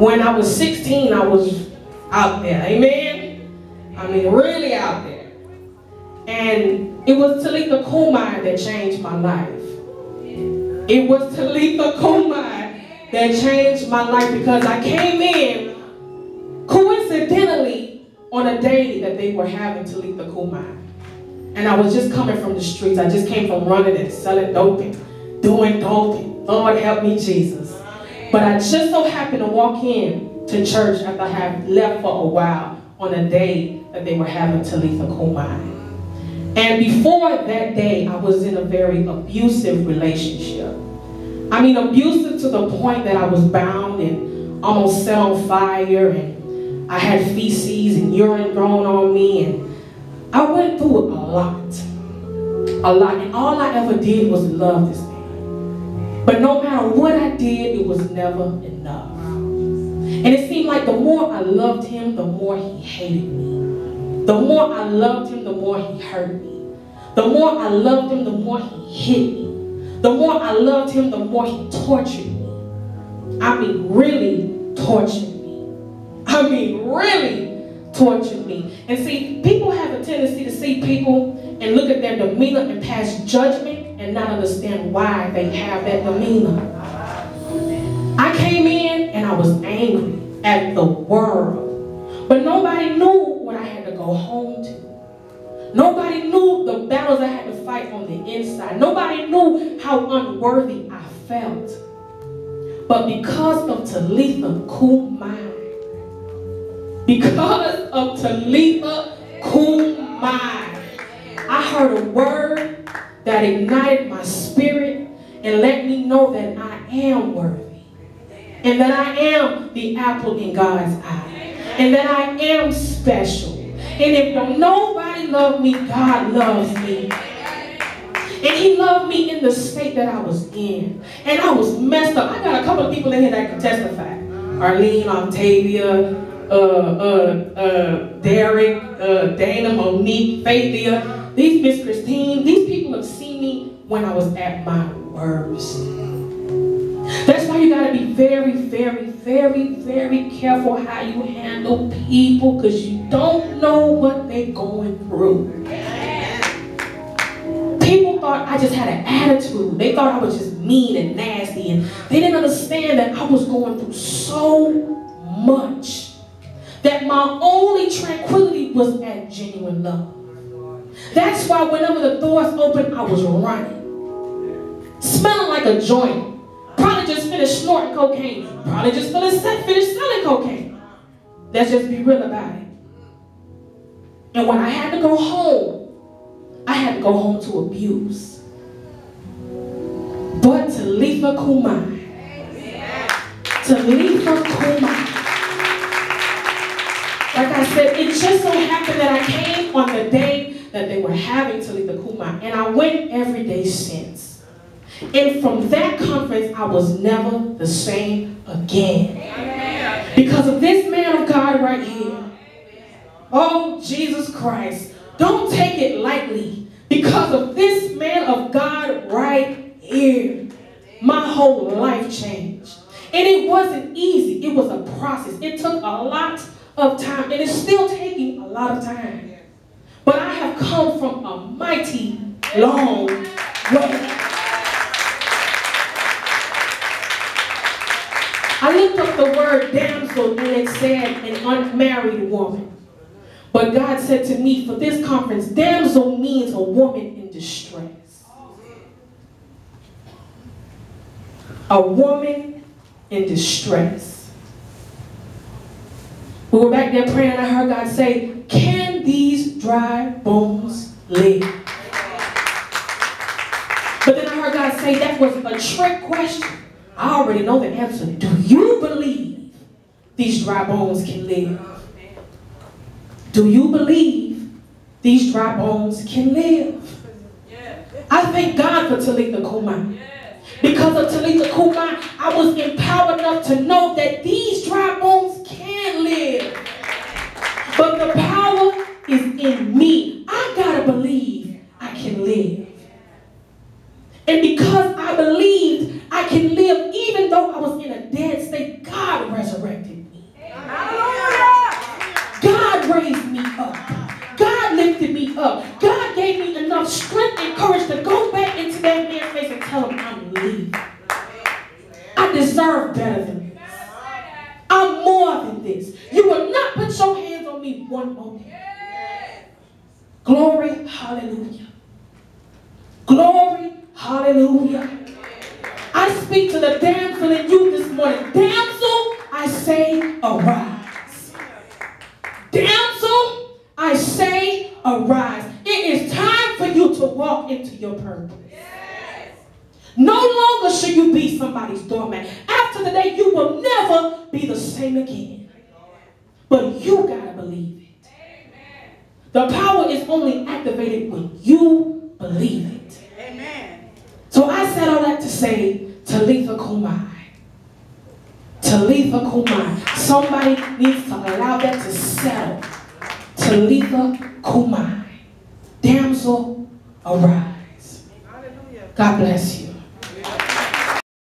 when I was 16, I was out there. Amen? I mean, really out there. And it was Talitha Cumi that changed my life. It was Talitha Cumi that changed my life because I came in coincidentally on a day that they were having Talitha Cumi. And I was just coming from the streets. I just came from running and selling dope doing dope. And Lord help me, Jesus. But I just so happened to walk in to church after I had left for a while on a day that they were having Talitha Cumi. And before that day, I was in a very abusive relationship. I mean, abusive to the point that I was bound and almost set on fire, and I had feces and urine thrown on me, and I went through a lot. A lot. And all I ever did was love this. But no matter what I did, it was never enough. And it seemed like the more I loved him, the more he hated me. The more I loved him, the more he hurt me. The more I loved him, the more he hit me. The more I loved him, the more he tortured me. I mean, really tortured me. I mean, really tortured me. And see, people have a tendency to see people and look at their demeanor and pass judgment and not understand why they have that demeanor. I came in and I was angry at the world. But nobody knew what I had to go home to. Nobody knew the battles I had to fight on the inside. Nobody knew how unworthy I felt. But because of Talitha Cumi, because of Talitha Cumi, I heard a word that ignited my spirit and let me know that I am worthy. And that I am the apple in God's eye. And that I am special. And if nobody loved me, God loves me. And he loved me in the state that I was in. And I was messed up. I got a couple of people in here that can testify. Arlene, Octavia, uh, uh, uh, Derek, uh, Dana, Monique, Faithia, these Miss Christine, these people have seen me when I was at my worst. That's why you gotta be very, very, very, very careful how you handle people because you don't know what they're going through. People thought I just had an attitude. They thought I was just mean and nasty and they didn't understand that I was going through so much that my only tranquility was at genuine love. That's why whenever the doors opened, I was running. Smelling like a joint. Probably just finished snorting cocaine. Probably just finished, selling cocaine. Let's just be real about it. And when I had to go home, I had to go home to abuse. But to Talitha Cumi, Talitha Cumi, like I said, it just so happened that I came on the day that they were having Talitha Cumi, and I went every day since. And from that conference, I was never the same again. Because of this man of God right here. Oh, Jesus Christ. Don't take it lightly. Because of this man of God right here. My whole life changed. And it wasn't easy. It was a process. It took a lot of time. And it's still taking a lot of time. But I have come from a mighty long way. I looked up the word damsel and it said an unmarried woman. But God said to me, for this conference, damsel means a woman in distress. A woman in distress. We were back there praying I heard God say, dry bones live? But then I heard God say that was a trick question. I already know the answer. Do you believe these dry bones can live? Do you believe these dry bones can live? I thank God for Talitha Cumi. Because of Talitha Cumi, I was empowered enough to know that these raised me up. God lifted me up. God gave me enough strength and courage to go back into that man's face and tell him I'm leaving. I deserve better than this. I'm more than this. You will not put your hands on me one moment. Glory, hallelujah. Glory, hallelujah. I speak to the damsel in you this morning. Damsel, I say arise. Walk into your purpose. No longer should you be somebody's doormat. After the day, you will never be the same again. But you gotta believe it. The power is only activated when you believe it. So I said all that to say, Talitha Cumi. Talitha Cumi. Somebody needs to allow that to settle. Talitha Cumi. Damsel, arise. God bless you.